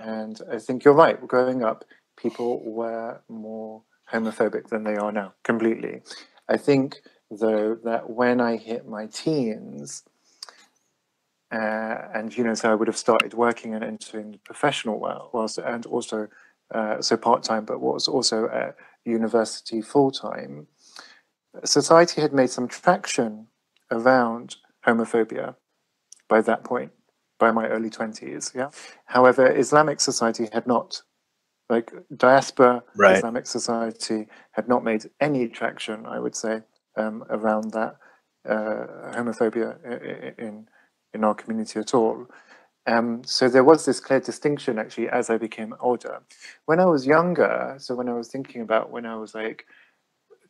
And I think you're right. Growing up, people were more homophobic than they are now, completely. I think, though, that when I hit my teens, uh, and you know, so I would have started working and entering the professional world, whilst, and also uh, so part time, but was also at university full time. Society had made some traction around homophobia by that point, by my early twenties. Yeah. However, Islamic society had not, like diaspora Right. Islamic society had not made any traction. I would say um, around that uh, homophobia in in our community at all. Um, so there was this clear distinction actually as I became older. When I was younger, so when I was thinking about when I was like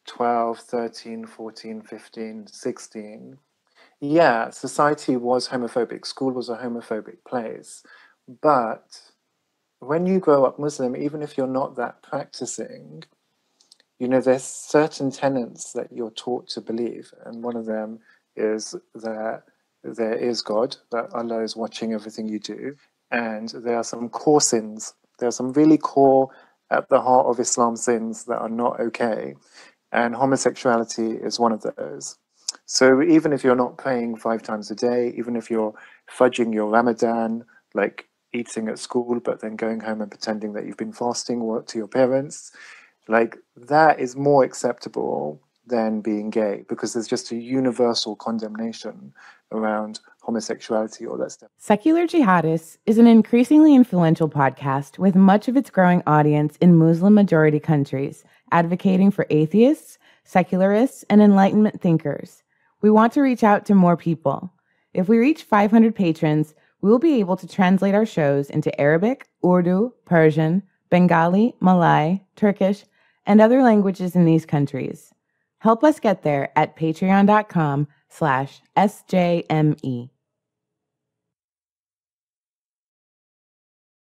12, 13, 14, 15, 16, yeah, society was homophobic. School was a homophobic place. But when you grow up Muslim, even if you're not that practicing, you know, there's certain tenets that you're taught to believe. And one of them is that there is God, that Allah is watching everything you do. And there are some core sins. There are some really core, at the heart of Islam sins that are not okay. And homosexuality is one of those. So even if you're not praying five times a day, even if you're fudging your Ramadan, like eating at school, but then going home and pretending that you've been fasting to your parents, like that is more acceptable than being gay because there's just a universal condemnation around homosexuality or that stuff. Secular Jihadists is an increasingly influential podcast with much of its growing audience in Muslim majority countries, advocating for atheists, secularists, and Enlightenment thinkers. We want to reach out to more people. If we reach 500 patrons, we will be able to translate our shows into Arabic, Urdu, Persian, Bengali, Malay, Turkish, and other languages in these countries. Help us get there at patreon.com slash SJME.